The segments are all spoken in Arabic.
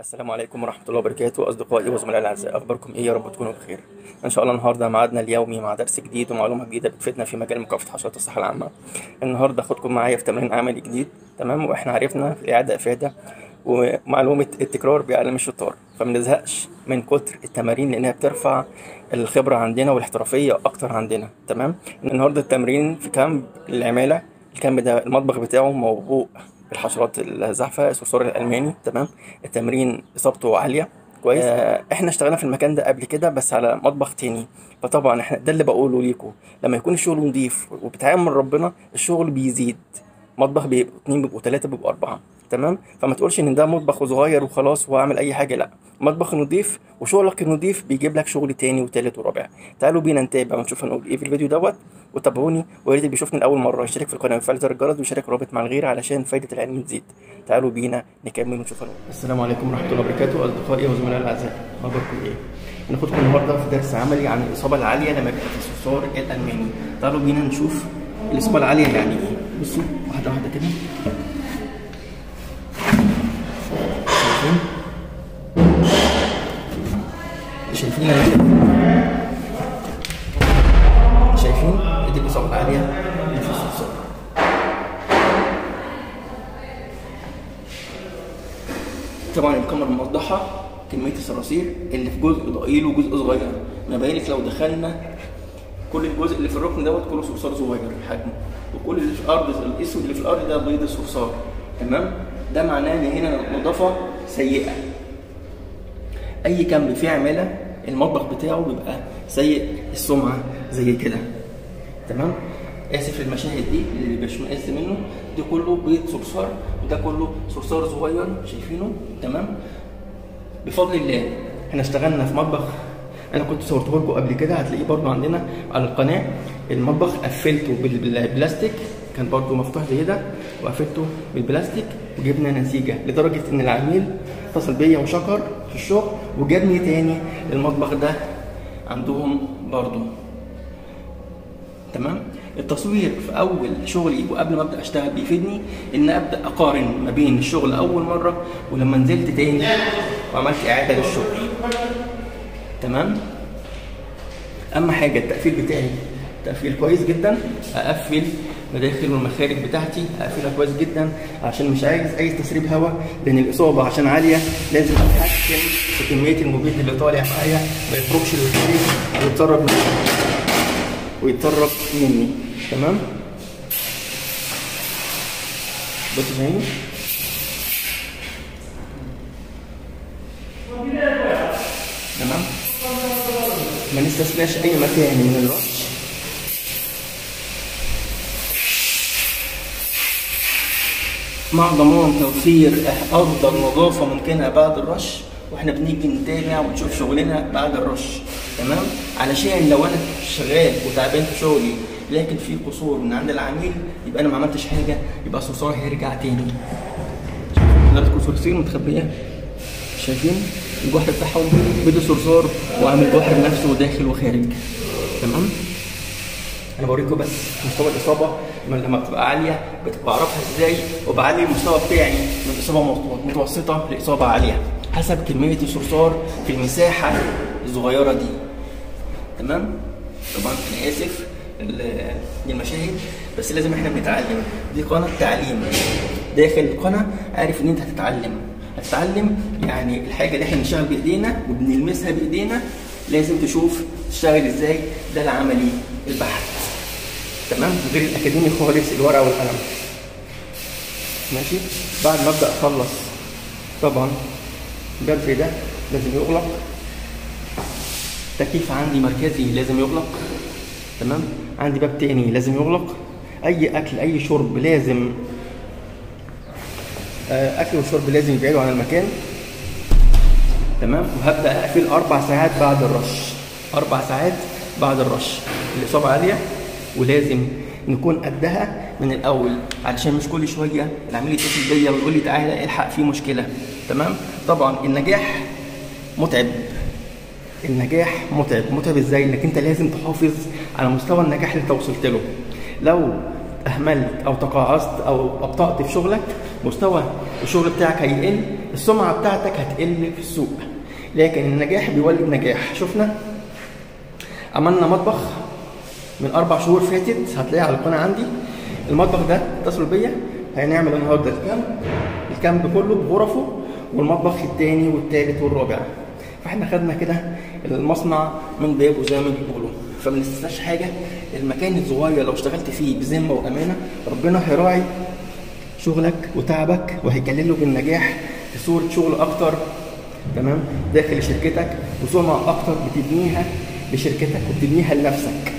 السلام عليكم ورحمة الله وبركاته. أصدقائي وزملائي الأعزاء أخباركم إيه؟ يا رب تكونوا بخير. إن شاء الله النهاردة ميعادنا اليومي مع درس جديد ومعلومة جديدة بتفيدنا في مجال مكافحة حشرات الصحة العامة. النهاردة أخدكم معايا في تمرين عملي جديد تمام؟ وإحنا عرفنا في الإعادة إفادة ومعلومة التكرار بيعلم الشطار فما نزهقش من كتر التمارين لأنها بترفع الخبرة عندنا والاحترافية أكتر عندنا تمام؟ النهاردة التمرين في كامب العمالة. الكامب ده المطبخ بتاعه موبوء بالحشرات الزحفة الصرصار الألماني تمام؟ التمرين إصابته عالية كويس؟ آه. إحنا اشتغلنا في المكان ده قبل كده بس على مطبخ تاني. فطبعا إحنا ده اللي بقوله ليكم لما يكون الشغل نضيف وبتعامل من ربنا الشغل بيزيد. مطبخ بيبقوا اتنين بيبقوا تلاتة بيبقوا أربعة. تمام؟ فما تقولش إن ده مطبخ صغير وخلاص واعمل أي حاجة لأ. مطبخ نضيف وشغلك النضيف بيجيب لك شغل تاني وتالت ورابع. تعالوا بينا نتابع ونشوف هنقول إيه في الفيديو دوت. وتابعوني ويا ريت بيشوفني لأول مرة يشترك في القناة ويفعل زر الجرس ويشارك رابط مع الغير علشان فايدة العلم تزيد. تعالوا بينا نكمل ونشوف هنقول السلام عليكم ورحمة الله وبركاته. أصدقائي وزملائي الأعزاء أخباركم إيه؟ ناخدكم النهارده في درس عملي عن الإصابة العالية لما يبقى في الصرصار الالماني تعالوا بينا نشوف الإصابة العالية يعني إيه. بصوا واحدة واحدة كده. شايفين شايفين شايفين؟ دي الاصابه الصرصار طبعا الكاميرا موضحه كمية الصراصير اللي في جزء ضئيل وجزء صغير. ما باينك لو دخلنا كل الجزء اللي في الركن دوت كله صرصار صغير حجمه. وكل اللي في الأرض الاسود اللي في الأرض ده بيض الصرصار. تمام؟ ده معناه إن هنا نظافه سيئة. أي كامب فيه عمالة المطبخ بتاعه بيبقى سيء السمعة زي كده. تمام؟ آسف للمشاهد دي اللي بشمئز منه. دي كله بيض صرصار وده كله صرصار صغير شايفينه. تمام؟ بفضل الله إحنا اشتغلنا في مطبخ أنا كنت صورته لكم قبل كده هتلاقيه برضو عندنا على القناة. المطبخ قفلته بالبلاستيك كان برضو مفتوح زي ده وقفلته بالبلاستيك وجبنا نتيجة لدرجة إن العميل اتصل بيا وشكر في الشغل وجابني تاني المطبخ ده عندهم برضو تمام؟ التصوير في أول شغلي وقبل ما أبدأ أشتغل بيفيدني إن أبدأ أقارن ما بين الشغل أول مرة ولما نزلت تاني وعملت إعادة للشغل. تمام؟ أهم حاجة التقفيل بتاعي تقفيل كويس جدا أقفل مداخل والمخارج بتاعتي. أقفلها كويس جدا عشان مش عايز أي تسريب هواء لأن الإصابة عشان عالية. لازم أتحكم في كمية المبيد اللي طالع معايا. ما يخرجش للخارج ويتسرب مني ويتسرب مني. تمام؟ بصوا شايفين تمام؟ ما نستثناش أي مكان من الرش مع ضمان توفير أفضل نظافة ممكنة بعد الرش وإحنا بنيجي نتابع ونشوف شغلنا بعد الرش تمام؟ علشان لو أنا شغال وتعبان في شغلي لكن في قصور من عند العميل يبقى أنا ما عملتش حاجة يبقى الصرصار هيرجع تاني. حضراتكم صرصير متخبية؟ شايفين؟ الجحر بتاعهم بيض صرصار وعامل جحر نفسه داخل وخارج تمام؟ أنا بوريكم بس مستوى الإصابة. لما بتبقى عالية بتبقى اعرفها إزاي؟ وبعلي المستوى بتاعي من إصابة متوسطة لإصابة عالية. حسب كمية الصرصار في المساحة الصغيرة دي. تمام؟ طبعا أنا آسف للمشاهد بس لازم إحنا بنتعلم. دي قناة تعليم. داخل القناة عارف إن أنت هتتعلم. هتتعلم يعني الحاجة اللي إحنا بنشتغل بإيدينا وبنلمسها بإيدينا لازم تشوف تشتغل إزاي. ده العملي البحث تمام؟ غير الأكاديمي خالص الورقة والقلم. ماشي؟ بعد ما أبدأ أخلص طبعا باب زي ده لازم يغلق. تكييف عندي مركزي لازم يغلق. تمام؟ عندي باب تاني لازم يغلق. أي أكل أي شرب لازم أكل وشرب لازم يبعدوا عن المكان. تمام؟ وهبدأ أقفل أربع ساعات بعد الرش. أربع ساعات بعد الرش. الإصابة عالية؟ ولازم نكون قدها من الأول علشان مش كل شوية العميل يتصل بيا ويقول لي تعالى الحق في مشكلة. تمام؟ طبعا النجاح متعب. النجاح متعب. متعب إزاي؟ إنك أنت لازم تحافظ على مستوى النجاح اللي أنت وصلت له. لو أهملت أو تقاعست أو أبطأت في شغلك مستوى الشغل بتاعك هيقل السمعة بتاعتك هتقل في السوق. لكن النجاح بيولد نجاح. شفنا؟ عملنا مطبخ. من أربع شهور فاتت هتلاقيها على القناة عندي. المطبخ ده اتصلوا بيا هنعمل النهارده الكامب. الكامب كله بغرفه والمطبخ التاني والتالت والرابع. فاحنا خدنا كده المصنع من بابه زي ما بيقولوا. فما نستناش حاجة. المكان الصغير لو اشتغلت فيه بذمة وأمانة ربنا هيراعي شغلك وتعبك وهيكلله بالنجاح في صورة شغل أكتر. تمام؟ داخل شركتك وسمعه أكتر بتبنيها لشركتك وبتبنيها لنفسك.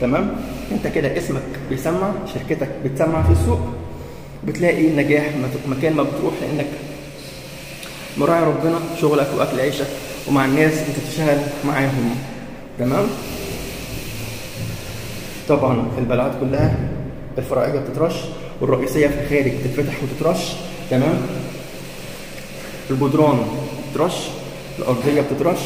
تمام؟ انت كده اسمك بيسمع شركتك بتسمع في السوق بتلاقي نجاح مكان ما بتروح لأنك مراعي ربنا شغلك وأكل عيشك ومع الناس أنت بتشتغل معاهم. تمام؟ طبعا البلعات كلها الفرعيه بتترش والرئيسية في الخارج بتتفتح وتترش. تمام؟ الجدران بتترش الأرضية بتترش.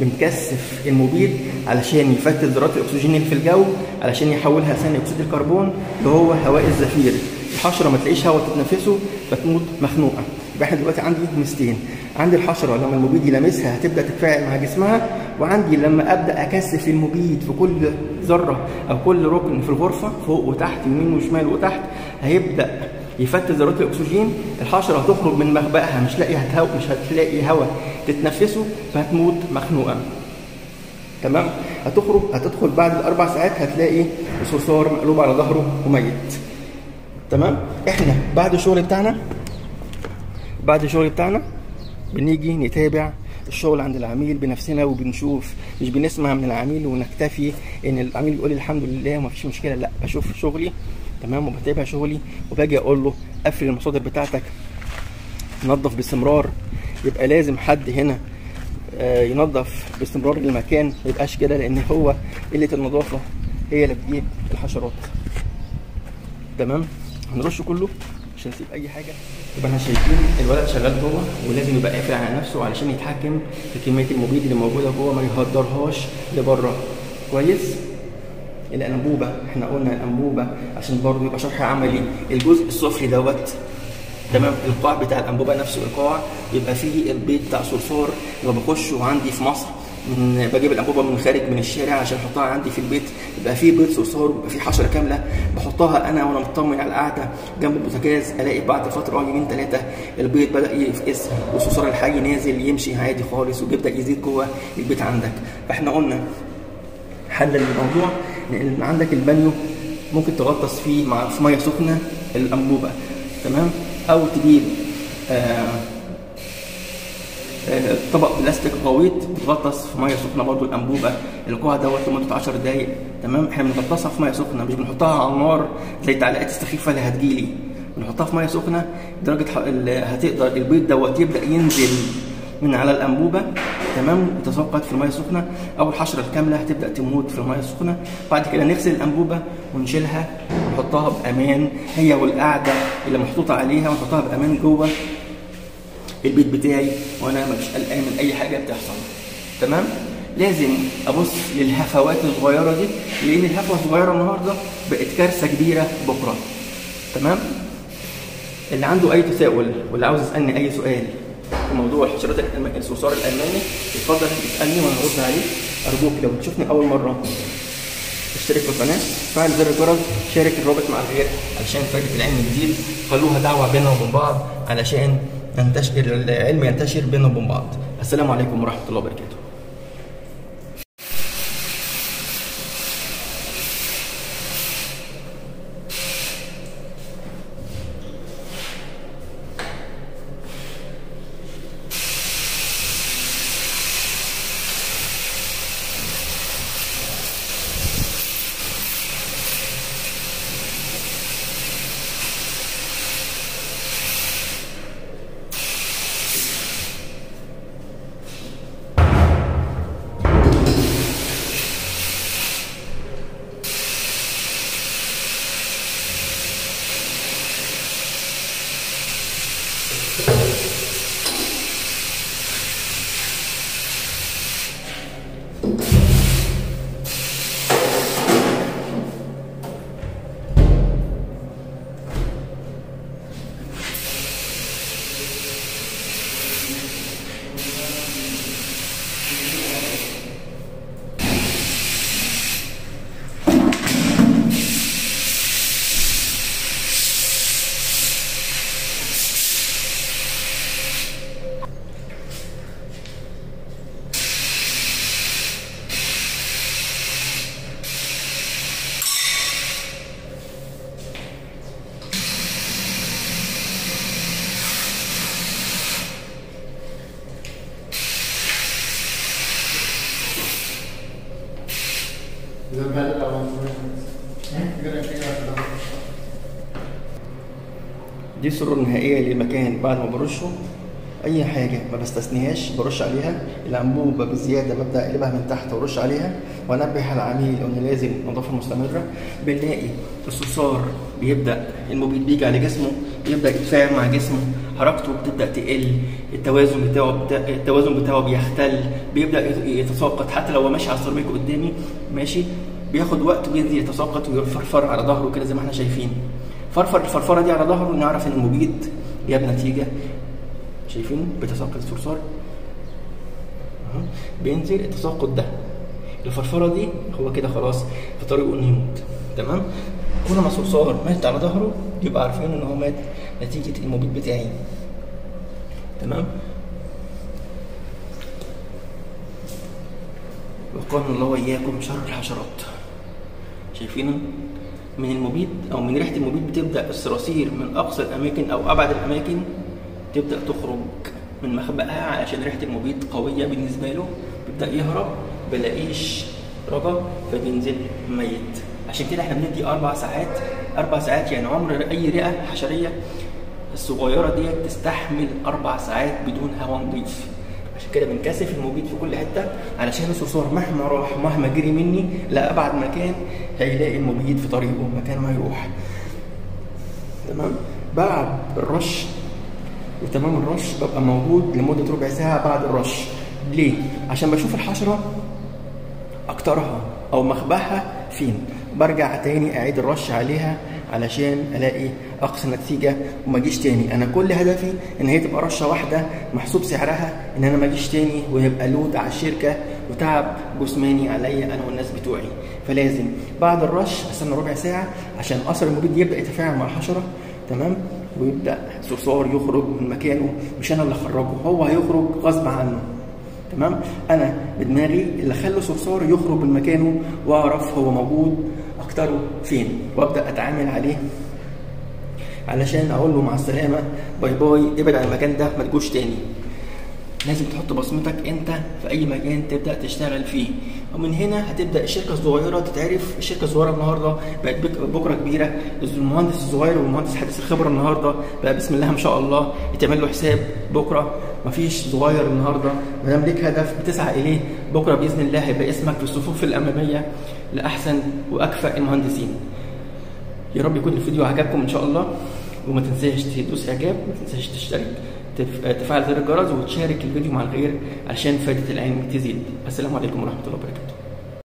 بنكثف الموبيل علشان يفتت ذرات الأكسجين اللي في الجو علشان يحولها ثاني أكسيد الكربون اللي هو هواء الزفير. الحشرة ما تلاقيش هواء تتنفسه فتموت مخنوقة. يبقى إحنا دلوقتي عندي ميزتين عندي الحشرة لما المبيد يلامسها هتبدأ تتفاعل مع جسمها وعندي لما أبدأ أكثف المبيد في كل ذرة أو كل ركن في الغرفة فوق وتحت يمين وشمال وتحت هيبدأ يفتت ذرات الأكسجين. الحشرة هتخرج من مخبأها مش لاقي هتهو مش هتلاقي هواء تتنفسه فهتموت مخنوقة. تمام؟ هتخرج هتدخل بعد الأربع ساعات هتلاقي الصرصار مقلوب على ظهره وميت. تمام؟ إحنا بعد الشغل بتاعنا بعد الشغل بتاعنا بنيجي نتابع الشغل عند العميل بنفسنا وبنشوف مش بنسمع من العميل ونكتفي إن العميل يقول لي الحمد لله وما فيش مشكلة. لأ بشوف شغلي تمام؟ وبتابع شغلي وباجي أقول له قفل المصادر بتاعتك. نظف باستمرار. يبقى لازم حد هنا ينظف باستمرار المكان ما يبقاش كده لأن هو قلة النظافة هي اللي بتجيب الحشرات. تمام؟ هنرش كله مش هنسيب أي حاجة. يبقى إحنا شايفين الولد شغال جوه ولازم يبقى قافل على نفسه علشان يتحكم في كمية المبيد اللي موجودة جوه ما يهدرهاش لبره. كويس؟ الأنبوبة إحنا قلنا الأنبوبة عشان برضه يبقى شرح عملي. الجزء السفلي دوت تمام؟ القاع بتاع الأنبوبة نفسه القاع يبقى فيه البيض بتاع صرصار لما بخشه عندي في مصر. من بجيب الأنبوبة من خارج من الشارع عشان أحطها عندي في البيت. يبقى فيه بيض صرصار ويبقى فيه حشرة كاملة بحطها أنا وأنا مطمن على القعدة جنب البوتاجاز ألاقي بعد فترة يومين ثلاثة البيض بدأ يفقس والصرصار الحي نازل يمشي عادي خالص وبيبدأ يزيد جوه البيت عندك. فإحنا قلنا حل للموضوع لأن عندك البانيو ممكن تغطس فيه مع في مية سخنة الأنبوبة. تمام؟ أو تجيب آه طبق بلاستيك غويط تغطس في مية سخنة برضو الأنبوبة. القاع دوت لمدة 10 دقائق تمام؟ إحنا بنغطسها في مية سخنة مش بنحطها على النار. زي التعليقات السخيفه اللي هتجيلي. بنحطها في مية سخنة. درجة هتقدر البيض دوت يبدأ ينزل من على الأنبوبة. تمام يتساقط في الميه السخنة. أو الحشره الكامله هتبدأ تموت في الميه السخنة. بعد كده نغسل الأنبوبة ونشيلها ونحطها بأمان. هي والقعده اللي محطوطة عليها ونحطها بأمان جوه البيت بتاعي وأنا مش قلقان من أي حاجة بتحصل. تمام؟ لازم أبص للهفوات الصغيرة دي لأن الهفوة الصغيرة النهارده بقت كارثة كبيرة بكرة. تمام؟ اللي عنده أي تساؤل واللي عاوز يسألني أي سؤال في موضوع حشرات الصرصار الألماني. اتفضل اسألني وأنا هرد عليك. أرجوك لو بتشوفني أول مرة. اشترك في القناة. فعل زر الجرس. شارك الرابط مع الغير. علشان فائده العلم الجديد خلوها دعوة بيننا وبين بعض علشان ينتشر العلم ينتشر بيننا وبين بعض. السلام عليكم ورحمة الله وبركاته. You're gonna tell them. You're gonna figure out the دي الصورة النهائية للمكان بعد ما برشه أي حاجة ما بستثنيهاش برش عليها. الأنبوبة بزيادة ببدأ أقلبها من تحت وأرش عليها. وأنبه العميل إن لازم نظافة مستمرة بنلاقي الصرصار بيبدأ. المبيد بيجي على جسمه. بيبدأ يتفاعل مع جسمه حركته بتبدأ تقل التوازن بتاعه بتا... التوازن بتاعه بيختل بيبدأ يت- يتساقط. حتى لو هو ماشي على السيراميك قدامي ماشي بياخد وقت وينزل يتساقط ويفرفر على ظهره كده زي ما إحنا شايفين. فرفر الفرفرة دي على ظهره نعرف ان المبيد جاب نتيجة. شايفين؟ بتساقط الصرصار. بينزل التساقط ده. الفرفرة دي هو كده خلاص في طريقه إنه يموت. تمام؟ كل ما الصرصار مات على ظهره يبقى عارفين إن هو مات نتيجة المبيد بتاعي. تمام؟ وقانا الله وإياكم شر الحشرات. شايفين؟ من المبيد أو من ريحة المبيد بتبدأ الصراصير من أقصى الأماكن أو أبعد الأماكن تبدأ تخرج من مخبأها علشان ريحة المبيد قوية بالنسبة له بيبدأ يهرب بلاقيش رجا فبينزل ميت. عشان كده إحنا بندي أربع ساعات. أربع ساعات يعني عمر أي رئة حشرية الصغيرة ديت تستحمل أربع ساعات بدون هواء نظيف عشان كده بنكثف المبيد في كل حتة علشان الصرصار مهما راح مهما جري مني لأبعد مكان هيلاقي المبيد في طريقه مكان ما يروح. تمام؟ بعد الرش وتمام الرش ببقى موجود لمدة ربع ساعة بعد الرش. ليه؟ عشان بشوف الحشرة أكترها أو مخبأها فين؟ برجع تاني أعيد الرش عليها علشان ألاقي أقصى نتيجة وما أجيش تاني. أنا كل هدفي إن هي تبقى رشة واحدة محسوب سعرها إن أنا ما أجيش تاني ويبقى لود على الشركة وتعب جسماني عليا أنا والناس بتوعي. فلازم بعد الرش أستنى ربع ساعة عشان اثر المبيد يبدأ يتفاعل مع الحشرة. تمام؟ ويبدأ الصرصار يخرج من مكانه. مش أنا اللي اخرجه هو هيخرج غصب عنه. تمام؟ أنا بدماغي اللي خلى صرصار يخرج من مكانه وأعرف هو موجود اكتره فين؟ وأبدأ أتعامل عليه علشان أقول له مع السلامة باي باي ابعد عن المكان ده ما تجوش تاني. لازم تحط بصمتك أنت في أي مكان تبدأ تشتغل فيه. ومن هنا هتبدأ الشركة الصغيرة تتعرف الشركة الصغيرة النهارده بقت بك- بكرة كبيرة. المهندس الصغير والمهندس حديث الخبرة النهارده بقى بسم الله ما شاء الله يتعمل له حساب بكرة. مفيش صغير النهارده. ما دام ليك هدف بتسعى إليه بكرة بإذن الله هيبقى اسمك في الصفوف الأمامية لأحسن وأكفأ المهندسين. يا رب يكون الفيديو عجبكم إن شاء الله وما تنساش تدوس إعجاب ما تنساش تشترك تف- تفعل زر الجرس وتشارك الفيديو مع الغير عشان فائده العلم تزيد. السلام عليكم ورحمة الله وبركاته.